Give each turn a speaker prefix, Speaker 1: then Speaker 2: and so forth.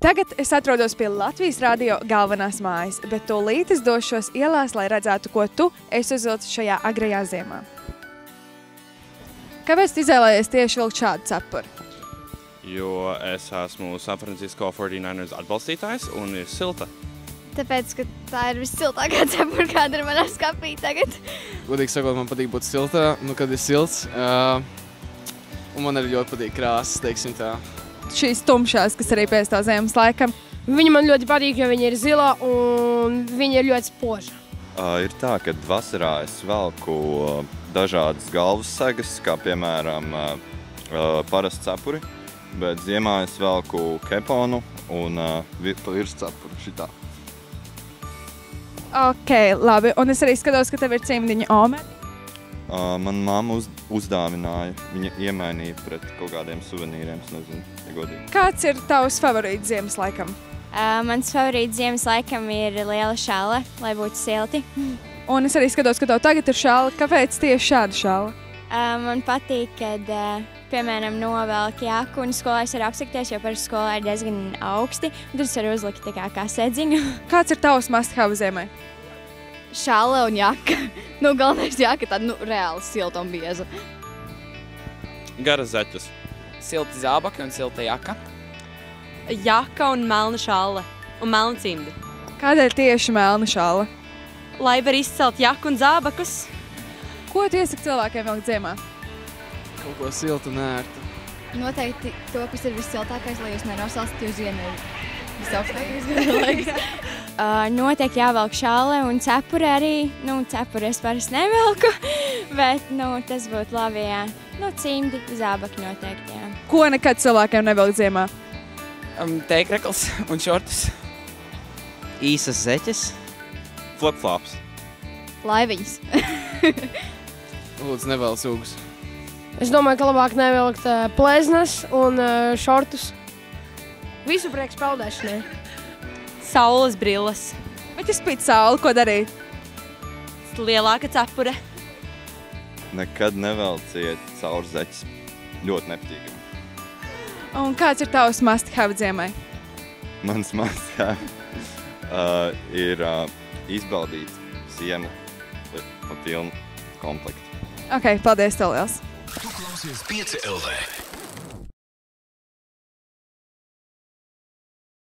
Speaker 1: Tagad es atrodos pie Latvijas radio galvenās mājas, bet tūlīt es došos ielās, lai redzētu, ko tu esi uzvilcis šajā agrajā ziemā. Kāpēc izvēlējies tieši vilkt šādu cepuri?
Speaker 2: Jo es esmu San Francisco 49ers atbalstītājs un ir silta.
Speaker 3: Tāpēc, ka tā ir vissiltākā cepura, kāda ir manā skapī tagad.
Speaker 4: Godīgi sakot, man patīk būt siltā, nu, kad ir silts. Uh, un man arī ļoti patīk krāsas, teiksim tā.
Speaker 1: Šīs tumšās, kas arī pēc tā ziemas laikam.
Speaker 5: Viņa man ļoti patīk, jo viņa ir zila un viņa ir ļoti spoža.
Speaker 6: Uh, ir tā, ka vasarā es velku uh, dažādas galvas segas, kā piemēram uh, parasts cepuri, bet ziemā es velku keponu un virs cepuri šitā.
Speaker 1: Ok, labi. Un es arī skatos, ka tev ir cimdiņa omeri.
Speaker 6: Man mamma uz, uzdāvināja, viņa iemainīja pret kaut kādiem suvenīriem, es nezinu, ja godīgi.
Speaker 1: Kāds ir tavs favorīts ziemas laikam?
Speaker 3: Uh, mans favorīts ziemas laikam ir liela šāle, lai būtu silti.
Speaker 1: Un es arī skatos, ka tev tagad ir šāla. Kāpēc tieši šāda šāla?
Speaker 3: Uh, man patīk, kad, uh, piemēram, novelk jaku un skolēs var apsikties, jo parasti skolā ir diezgan augsti. un Tur es varu uzlikt tā kā kasedziņu.
Speaker 1: Kāds ir tavs must-have ziemai?
Speaker 7: Šāle un jaka. Nu, galvenais jaka tāda nu, reāli silta un bieza.
Speaker 2: Garas zeķes.
Speaker 8: Silti zābaki un silta jaka.
Speaker 9: Jaka un melna šāla un melna cimdi.
Speaker 1: Kādēļ tieši melna šāla?
Speaker 9: Lai var izcelt jaku un zābakus.
Speaker 1: Ko tu iesaki cilvēkiem vilkt ziemā?
Speaker 4: Kaut ko siltu un ērtu.
Speaker 7: Noteikti to, kas ir vissiltākais, lai jūs nenosalstat, jo ziema ir visaugstākais gada laiks.
Speaker 3: Uh, noteikti jāvelk šāle un cepure arī. Nu, cepure es parasti nevelku, bet nu, tas būtu labi, jā. Nu, cimdi, zābaki noteikti, jā.
Speaker 1: Ko nekad cilvēkiem nevilkt ziemā?
Speaker 8: Um, Teikrekls un šortus.
Speaker 10: Īsas zeķes.
Speaker 2: Flip-flops.
Speaker 7: Laiviņas.
Speaker 4: Lūdzu, nevēl sugas.
Speaker 5: Es domāju, ka labāk nevilkt uh, pleznas un uh, šortus. Visu priekš peldēšanai.
Speaker 9: Saules brilles.
Speaker 1: Bet ja spīd sauli, ko darīt?
Speaker 9: Lielāka cepure.
Speaker 6: Nekad nevelciet caur zeķes. Ļoti nepatīkami.
Speaker 1: Un kāds ir tavs must-have ziemai?
Speaker 6: Mans must-have uh, ir uh, izbaudīt ziemu pa pilnu komplektu.
Speaker 1: Ok, paldies tev liels!
Speaker 11: Tu klausies 5 LV.